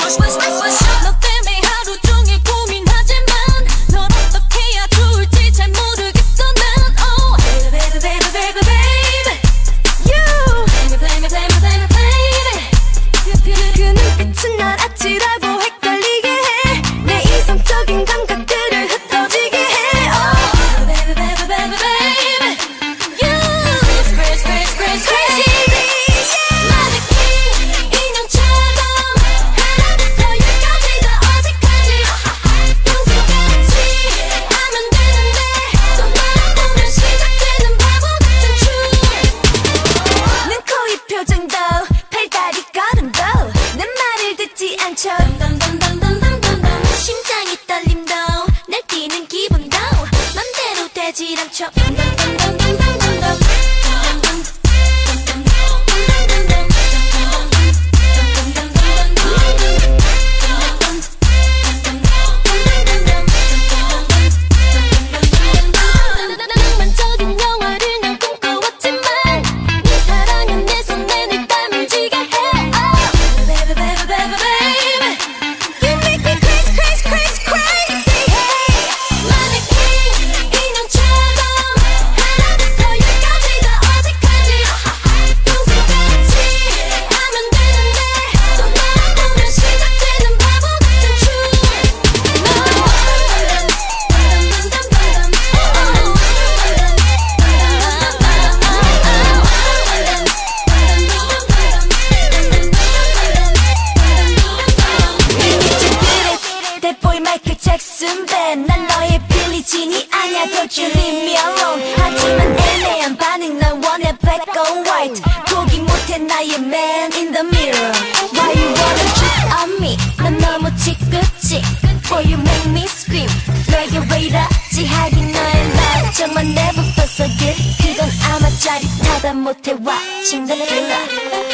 What's, what's, what's, what's, what's, 심장이 떨림도 날 뛰는 기분도 맘대로 되질 않죠. 마이클 잭슨 밴난 너의 빌리진이 아냐 Don't you leave me alone 하지만 애매한 반응 난 원해 black or white. 보기 못해 나의 man in the mirror. Why you wanna cheat on me? 난 너무 지긋지 Boy you make me scream. 너에게 왜 이러지 하긴 너의 love 정말 never forget 그건 아마 짜릿하다 못해 와 침대 들어